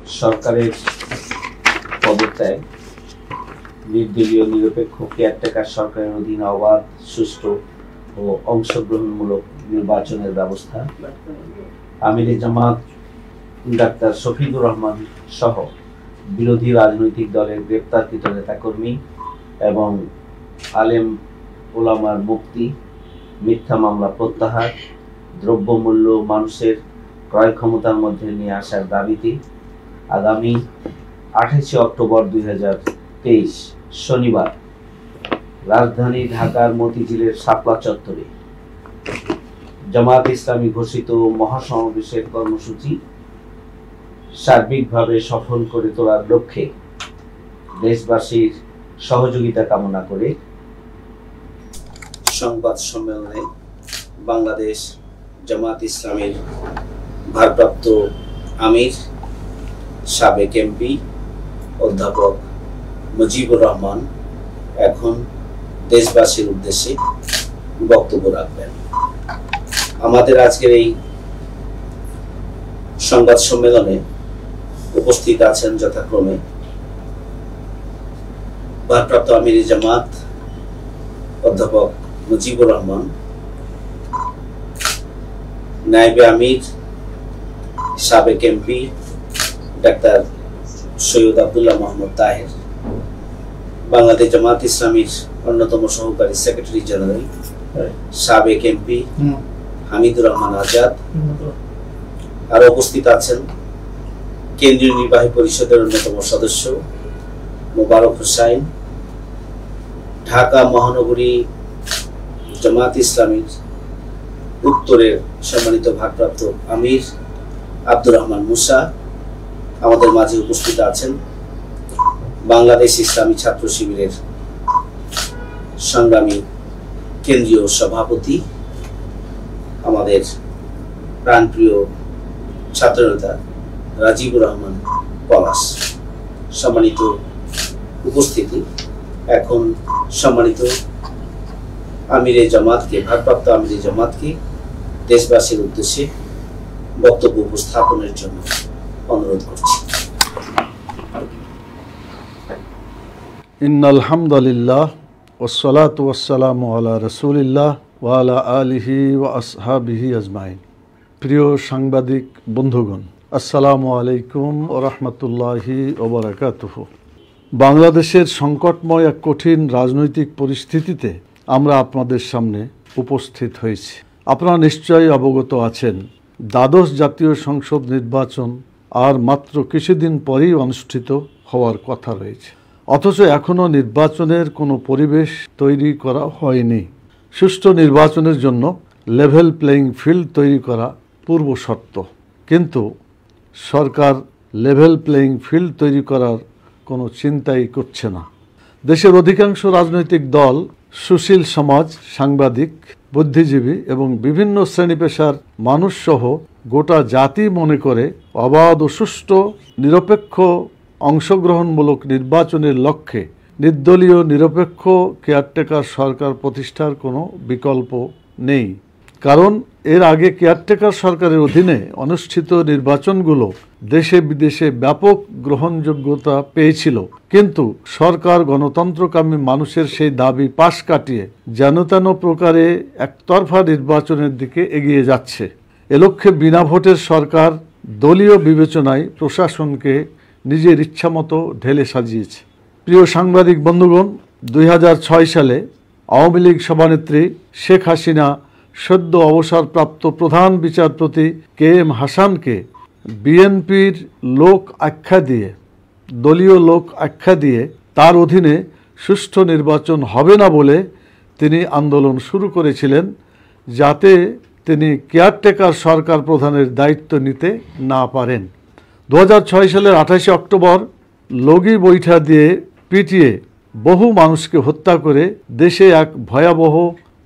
সরকারের পদত্যাগ, নির্দলীয়, নিরপেক্ষ কেয়ারটেকার সরকারের অধীনে অবাধ, সুষ্ঠু ও অংশগ্রহণমূলক নির্বাচনের ব্যবস্থা। আমির জামাত, ডাক্তার শফিকুর রহমান সহ বিরোধী রাজনৈতিক দলের গ্রেপ্তারকৃত নেতাকর্মী এবং আলেম ওলামার মুক্তি, মিথ্যা মামলা প্রত্যাহার, দ্রব্যমূল্য মানুষের ক্রয় ক্ষমতার মধ্যে নিয়ে আসার দাবিতে আগামী আঠাশে অক্টোবর দুই শনিবার, রাজধানী ঢাকার মতিঝিলের শাপলা চত্বরে। জামাত ইসলামী ঘোষিত মহাসমাবেশের কর্মসূচি সার্বিকভাবে সফল করে তোলার লক্ষ্যে দেশবাসীর সহযোগিতা কামনা করে সংবাদ সম্মেলনে বাংলাদেশ জামাত ইসলামের ভারপ্রাপ্ত আমির সাবেক এমপি, অধ্যাপক মুজিবুর রহমান এখন দেশবাসীর উদ্দেশ্যে বক্তব্য রাখবেন। আমাদের আজকের এই সংবাদ সম্মেলনে উপস্থিত আছেন যথাক্রমে ভারপ্রাপ্ত আমির জামাত অধ্যাপক মুজিবুর রহমান নাইবে আমির, সাবেক এমপি ডাক্তার সৈয়দ আবদুল্লাহ মোহাম্মদ তাহের বাংলাদেশ জামাত ইসলামীর অন্যতম সহকারী সেক্রেটারি জেনারেল সাবেক এমপি হামিদুর রহমান আজাদ। আরও উপস্থিত আছেন কেন্দ্রীয় নির্বাহী পরিষদের অন্যতম সদস্য মোবারক হুসাইন ঢাকা মহানগরী জামাত ইসলামীর উত্তরের সম্মানিত ভারপ্রাপ্ত আমির আব্দুর রহমান মুসা আমাদের মাঝে উপস্থিত আছেন বাংলাদেশ ইসলামী ছাত্র শিবিরের সংগ্রামী কেন্দ্রীয় সভাপতি, আমাদের প্রাণপ্রিয় ছাত্রনেতা রাজীবুর রহমান পলাশ। সম্মানিত উপস্থিতি, এখন সম্মানিত আমিরে জামাতকে, ভারপ্রাপ্ত আমিরে জামাতকে দেশবাসীর উদ্দেশ্যে বক্তব্য উপস্থাপনের জন্য অনুরোধ করছি। ইন আলহামদুলিল্লাহ ওসলাত ওয়াসালাম আলা রসুলিল্লাহ ওয়ালা আলিহি আসহাবিহি আজমাইন। প্রিয় সাংবাদিক বন্ধুগণ, আসসালামু আলাইকুম ও রহমতুল্লাহি ওবরাকাতুহ বাংলাদেশের সংকটময় এক কঠিন রাজনৈতিক পরিস্থিতিতে আমরা আপনাদের সামনে উপস্থিত হয়েছি। আপনারা নিশ্চয়ই অবগত আছেন, দ্বাদশ জাতীয় সংসদ নির্বাচন আর মাত্র কিছুদিন পরেই অনুষ্ঠিত হওয়ার কথা রয়েছে। অথচ এখনও নির্বাচনের কোনো পরিবেশ তৈরি করা হয়নি। সুষ্ঠু নির্বাচনের জন্য লেভেল প্লেয়িং ফিল্ড তৈরি করা পূর্ব শর্ত। কিন্তু সরকার লেভেল প্লেয়িং ফিল্ড তৈরি করার কোনো চিন্তাই করছে না। দেশের অধিকাংশ রাজনৈতিক দল সুশীল সমাজ, সাংবাদিক, বুদ্ধিজীবী এবং বিভিন্ন শ্রেণি পেশার মানুষসহ গোটা জাতি মনে করে অবাধ ও সুষ্ঠু, নিরপেক্ষ, অংশগ্রহণমূলক নির্বাচনের লক্ষ্যে নির্দলীয়, নিরপেক্ষ কেয়ারটেকার সরকার প্রতিষ্ঠার কোনো বিকল্প নেই। কারণ এর আগে কেয়ারটেকার সরকারের অধীনে অনুষ্ঠিত নির্বাচনগুলো দেশে বিদেশে ব্যাপক গ্রহণযোগ্যতা পেয়েছিল। কিন্তু সরকার গণতন্ত্রকামী মানুষের সেই দাবি পাশ কাটিয়ে যেন তেন প্রকারে একতরফা নির্বাচনের দিকে এগিয়ে যাচ্ছে। এ লক্ষ্যে বিনা ভোটের সরকার দলীয় বিবেচনায় প্রশাসনকে নিজের ইচ্ছামতো ঢেলে সাজিয়েছে। প্রিয় সাংবাদিক বন্ধুগণ, দুই হাজার ছয় সালে আওয়ামী লীগ সভানেত্রী শেখ হাসিনা সদ্য অবসরপ্রাপ্ত প্রধান বিচারপতি কে এম হাসানকে বিএনপির লোক আখ্যা দিয়ে, দলীয় লোক আখ্যা দিয়ে তার অধীনে সুষ্ঠু নির্বাচন হবে না বলে তিনি আন্দোলন শুরু করেছিলেন, যাতে তিনি কেয়ারটেকার সরকার প্রধানের দায়িত্ব নিতে না পারেন। দু হাজার ছয় সালের আঠাশে অক্টোবর লগি বৈঠা দিয়ে পিটিয়ে বহু মানুষকে হত্যা করে দেশে এক ভয়াবহ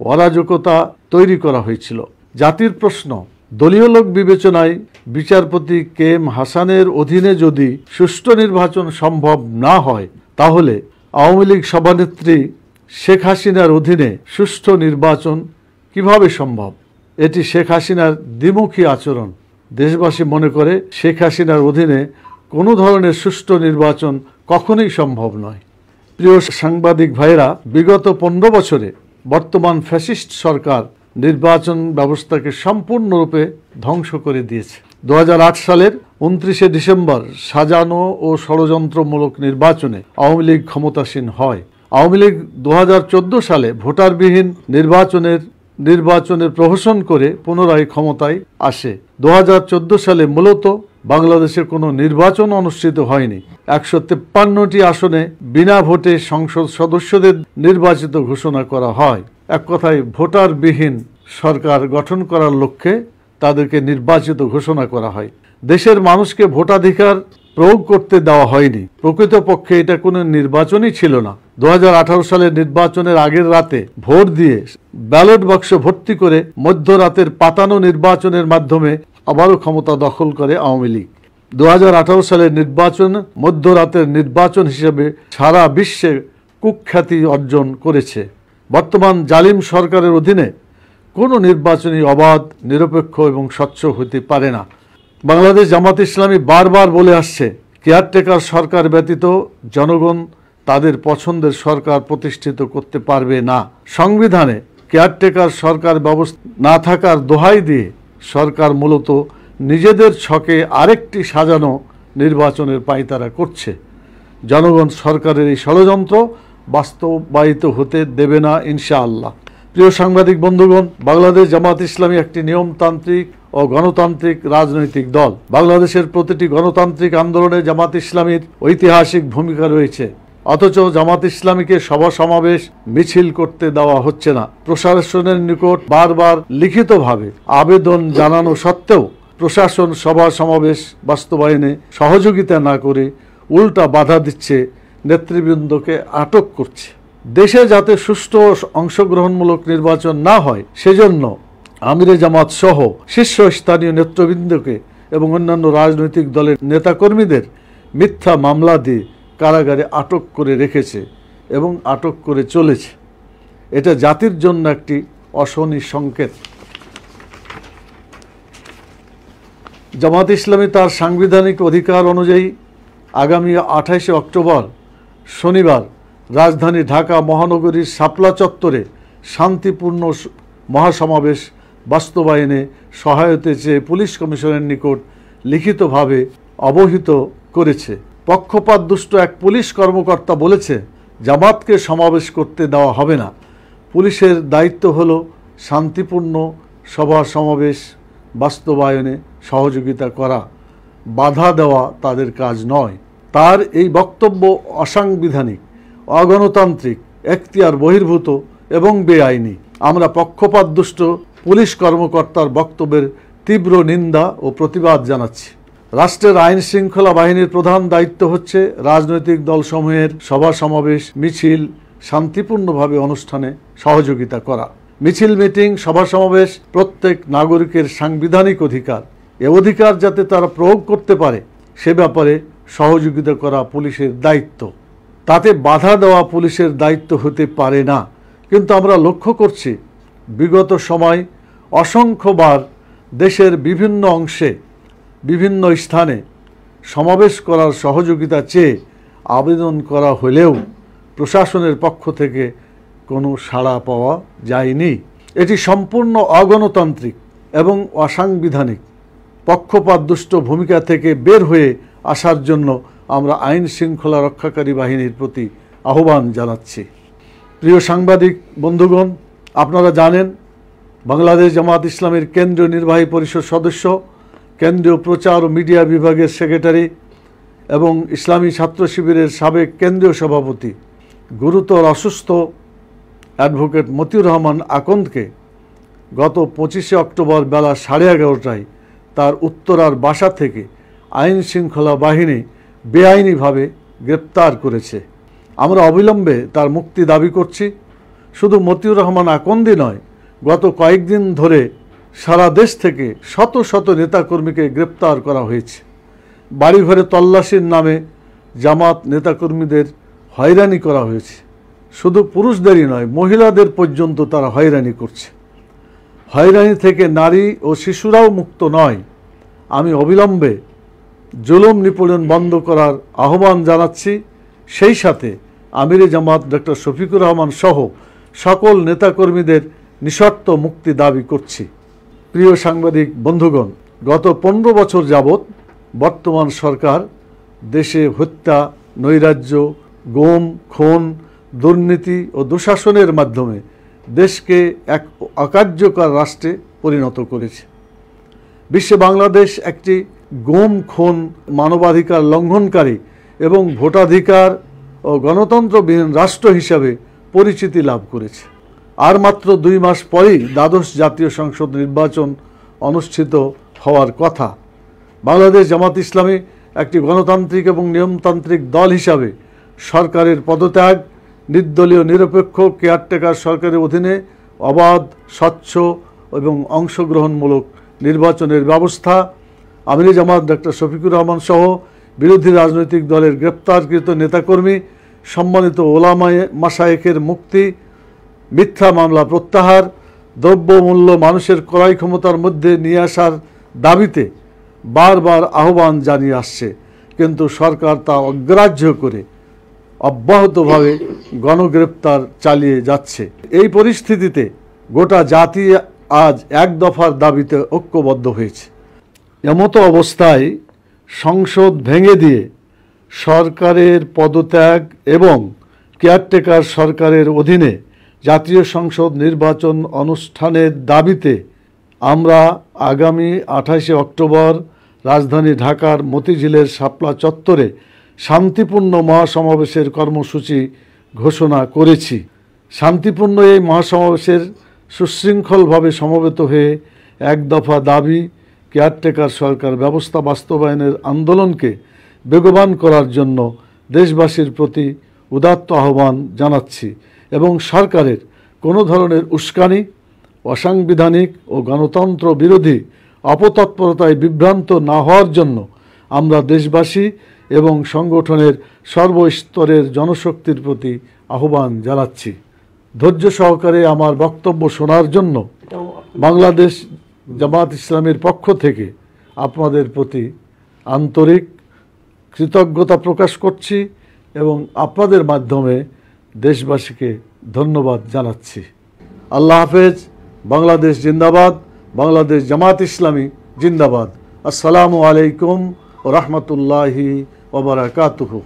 অরাজকতা তৈরি করা হয়েছিল। জাতির প্রশ্ন, দলীয় লোক বিবেচনায় বিচারপতি কে এম হাসানের অধীনে যদি সুষ্ঠু নির্বাচন সম্ভব না হয়, তাহলে আওয়ামী লীগ সভানেত্রী শেখ হাসিনার অধীনে সুষ্ঠু নির্বাচন কীভাবে সম্ভব? এটি শেখ হাসিনার দ্বিমুখী আচরণ। দেশবাসী মনে করে শেখ হাসিনার অধীনে কোনো ধরনের সুষ্ঠু নির্বাচন কখনোই সম্ভব নয়। প্রিয় সাংবাদিক ভাইরা বিগত পনেরো বছরে বর্তমান ফ্যাসিস্ট সরকার নির্বাচন ব্যবস্থাকে সম্পূর্ণরূপে ধ্বংস করে দিয়েছে। দু হাজার আট সালের উনত্রিশে ডিসেম্বর সাজানো ও ষড়যন্ত্রমূলক নির্বাচনে আওয়ামী লীগ ক্ষমতাসীন হয়। আওয়ামী লীগ দু হাজার চোদ্দ সালে ভোটারবিহীন নির্বাচনের নির্বাচনের প্রহসন করে পুনরায় ক্ষমতায় আসে। দুহাজার চোদ্দ সালে মূলত বাংলাদেশে কোনো নির্বাচন অনুষ্ঠিত হয়নি। একশো তেপ্পান্নটি আসনে বিনা ভোটে সংসদ সদস্যদের নির্বাচিত ঘোষণা করা হয়। এক কথায়, ভোটারবিহীন সরকার গঠন করার লক্ষ্যে তাদেরকে নির্বাচিত ঘোষণা করা হয়। দেশের মানুষকে ভোটাধিকার প্রয়োগ করতে দেওয়া হয়নি। প্রকৃতপক্ষে এটা কোনো নির্বাচনই ছিল না। দু হাজার আঠারো সালের নির্বাচনের আগের রাতে ভোট দিয়ে ব্যালট বাক্স ভর্তি করে মধ্যরাতের পাতানো নির্বাচনের মাধ্যমে আবারও ক্ষমতা দখল করে আওয়ামী লীগ। দু হাজার আঠারো সালের নির্বাচন মধ্যরাতের নির্বাচন হিসেবে সারা বিশ্বে কুখ্যাতি অর্জন করেছে। বর্তমান জালিম সরকারের অধীনে কোনো নির্বাচনী অবাধ, নিরপেক্ষ এবং স্বচ্ছ হতে পারে না। বাংলাদেশ জামাত ইসলামী বারবার বলে আসছে, কেয়ারটেকার সরকার ব্যতীত জনগণ তাদের পছন্দের সরকার প্রতিষ্ঠিত করতে পারবে না। সংবিধানে কেয়ারটেকার সরকার ব্যবস্থা না থাকার দোহাই দিয়ে সরকার মূলত নিজেদের ছকে আরেকটি সাজানো নির্বাচনের পাইতারা করছে। জনগণ সরকারের এই ষড়যন্ত্র বাস্তবায়িত হতে দেবে না ইনশাআল্লাহ। প্রিয় সাংবাদিক বন্ধুগণ, বাংলাদেশ জামাত ইসলামী একটি নিয়মতান্ত্রিক ও গণতান্ত্রিক রাজনৈতিক দল। বাংলাদেশের প্রতিটি গণতান্ত্রিক আন্দোলনে জামাত ইসলামীর ঐতিহাসিক ভূমিকা রয়েছে। অথচ জামাত ইসলামীকে সভা সমাবেশ মিছিল করতে দেওয়া হচ্ছে না। প্রশাসনের নিকট বারবার লিখিতভাবে আবেদন জানানো সত্ত্বেও প্রশাসন সভা সমাবেশ বাস্তবায়নে সহযোগিতা না করে উল্টা বাধা দিচ্ছে, নেতৃবৃন্দকে আটক করছে। দেশে যাতে সুষ্ঠু অংশগ্রহণমূলক নির্বাচন না হয়, সেজন্য আমিরে জামাত সহ শীর্ষস্থানীয় নেতৃবৃন্দকে এবং অন্যান্য রাজনৈতিক দলের নেতাকর্মীদের মিথ্যা মামলা দিয়ে কারাগারে আটক করে রেখেছে এবং আটক করে চলেছে। এটা জাতির জন্য একটি অশনি সংকেত। জামাত ইসলামী তার সাংবিধানিক অধিকার অনুযায়ী আগামী আঠাইশে অক্টোবর শনিবার রাজধানী ঢাকা মহানগরীর শাপলা চত্বরে শান্তিপূর্ণ মহাসমাবেশ বাস্তবায়নে সহায়তা চেয়ে পুলিশ কমিশনের নিকট লিখিতভাবে অবহিত করেছে। পক্ষপাত দুষ্ট এক পুলিশ কর্মকর্তা বলেছে, জামাতকে সমাবেশ করতে দেওয়া হবে না। পুলিশের দায়িত্ব হল শান্তিপূর্ণ সভা সমাবেশ, বাস্তবায়নে সহযোগিতা করা। বাধা দেওয়া তাদের কাজ নয়। তার এই বক্তব্য অসাংবিধানিক, অগণতান্ত্রিক, এখতিয়ার বহির্ভূত এবং বেআইনি। আমরা পক্ষপাতদুষ্ট পুলিশ কর্মকর্তার বক্তব্যের তীব্র নিন্দা ও প্রতিবাদ জানাচ্ছি। রাষ্ট্রের আইন শৃঙ্খলা বাহিনীর প্রধান দায়িত্ব হচ্ছে রাজনৈতিক দলসমূহের সভা সমাবেশ, মিছিল, শান্তিপূর্ণভাবে অনুষ্ঠানে সহযোগিতা করা। মিছিল, মিটিং, সভা সমাবেশ প্রত্যেক নাগরিকের সাংবিধানিক অধিকার। এ অধিকার যাতে তারা প্রয়োগ করতে পারে, সে ব্যাপারে সহযোগিতা করা পুলিশের দায়িত্ব। তাতে বাধা দেওয়া পুলিশের দায়িত্ব হতে পারে না। কিন্তু আমরা লক্ষ্য করছি বিগত সময় অসংখ্যবার দেশের বিভিন্ন অংশে, বিভিন্ন স্থানে সমাবেশ করার সহযোগিতা চেয়ে আবেদন করা হলেও প্রশাসনের পক্ষ থেকে কোনো সাড়া পাওয়া যায়নি। এটি সম্পূর্ণ অগণতান্ত্রিক এবং অসাংবিধানিক। পক্ষপাতদুষ্ট ভূমিকা থেকে বের হয়ে আসার জন্য আমরা আইন শৃঙ্খলা রক্ষাকারী বাহিনীর প্রতি আহ্বান জানাচ্ছি। প্রিয় সাংবাদিক, বন্ধুগণ আপনারা জানেন, বাংলাদেশ জামাত ইসলামের কেন্দ্রীয় নির্বাহী পরিষদ সদস্য, কেন্দ্রীয় প্রচার ও মিডিয়া বিভাগের সেক্রেটারি এবং ইসলামী ছাত্র শিবিরের সাবেক কেন্দ্রীয় সভাপতি, গুরুতর অসুস্থ অ্যাডভোকেট মতিউর রহমান আকন্দকে গত পঁচিশে অক্টোবর বেলা সাড়ে এগারোটায় তার উত্তরার বাসা থেকে আইন শৃঙ্খলা বাহিনী বেআইনিভাবে গ্রেপ্তার করেছে। আমরা অবিলম্বে তার মুক্তি দাবি করছি। শুধু মতিউর রহমান আকন্দি নয়, গত কয়েকদিন ধরে সারা দেশ থেকে শত শত নেতাকর্মীকে গ্রেপ্তার করা হয়েছে। বাড়িঘরে তল্লাশির নামে জামাত নেতাকর্মীদের হয়রানি করা হয়েছে। শুধু পুরুষদেরই নয়, মহিলাদের পর্যন্ত তারা হয়রানি করছে। হয়রানি থেকে নারী ও শিশুরাও মুক্ত নয়। আমি অবিলম্বে জুলুম নিপীড়ন বন্ধ করার আহ্বান জানাচ্ছি। সেই সাথে আমিরে জামাত ডক্টর শফিকুর রহমান সহ সকল নেতাকর্মীদের নিঃশর্ত মুক্তি দাবি করছি। প্রিয় সাংবাদিক, বন্ধুগণ, গত পনেরো বছর যাবৎ বর্তমান সরকার দেশে হত্যা, নৈরাজ্য, গোম, খুন, দুর্নীতি ও দুঃশাসনের মাধ্যমে দেশকে এক অকার্যকর রাষ্ট্রে পরিণত করেছে। বিশ্বে বাংলাদেশ একটি গুম, খুন, মানবাধিকার লঙ্ঘনকারী এবং ভোটাধিকার ও গণতন্ত্রবিহীন রাষ্ট্র হিসাবে পরিচিতি লাভ করেছে। আর মাত্র দুই মাস পরেই দ্বাদশ জাতীয় সংসদ নির্বাচন অনুষ্ঠিত হওয়ার কথা। বাংলাদেশ জামাত ইসলামী একটি গণতান্ত্রিক এবং নিয়মতান্ত্রিক দল হিসাবে সরকারের পদত্যাগ, নির্দলীয় নিরপেক্ষ কেয়ারটেকার সরকারের অধীনে অবাধ, স্বচ্ছ এবং অংশগ্রহণমূলক নির্বাচনের ব্যবস্থা, আমিরি জামাত ডক্টর শফিকুর রহমান সহ বিরোধী রাজনৈতিক দলের গ্রেপ্তারকৃত নেতাকর্মী সম্মানিত ওলামায়ে মাসায়েকের মুক্তি, মিথ্যা মামলা প্রত্যাহার দ্রব্যমূল্য মানুষের ক্রয় ক্ষমতার মধ্যে নিয়ে আসার দাবিতে বারবার আহ্বান জানিয়ে আসছে। কিন্তু সরকার তা অগ্রাহ্য করে অব্যাহতভাবে গণগ্রেপ্তার চালিয়ে যাচ্ছে। এই পরিস্থিতিতে গোটা জাতি আজ এক দফার দাবিতে ঐক্যবদ্ধ হয়েছে। এমতো অবস্থায় সংসদ ভেঙে দিয়ে সরকারের পদত্যাগ এবং কেয়ারটেকার সরকারের অধীনে জাতীয় সংসদ নির্বাচন অনুষ্ঠানের দাবিতে আমরা আগামী আঠাশে অক্টোবর রাজধানী ঢাকার মতিঝিলের শাপলা চত্বরে শান্তিপূর্ণ মহাসমাবেশের কর্মসূচি ঘোষণা করেছি। শান্তিপূর্ণ এই মহাসমাবেশের সুশৃঙ্খলভাবে সমবেত হয়ে এক দফা দাবি, কেয়ারটেকার সরকার ব্যবস্থা বাস্তবায়নের আন্দোলনকে বেগবান করার জন্য দেশবাসীর প্রতি উদাত্ত আহ্বান জানাচ্ছি এবং সরকারের কোনো ধরনের উস্কানি, অসাংবিধানিক ও গণতন্ত্র বিরোধী অপতৎপরতায় বিভ্রান্ত না হওয়ার জন্য আমরা দেশবাসী এবং সংগঠনের সর্বস্তরের জনশক্তির প্রতি আহ্বান জানাচ্ছি। ধৈর্য সহকারে আমার বক্তব্য শোনার জন্য বাংলাদেশ জামাত ইসলামের পক্ষ থেকে আপনাদের প্রতি আন্তরিক কৃতজ্ঞতা প্রকাশ করছি এবং আপনাদের মাধ্যমে দেশবাসীকে ধন্যবাদ জানাচ্ছি। আল্লাহ হাফেজ, বাংলাদেশ জিন্দাবাদ, বাংলাদেশ জামাত ইসলামী জিন্দাবাদ। আসসালামু আলাইকুম ও রহমতুল্লাহি ওবরাকাতুহু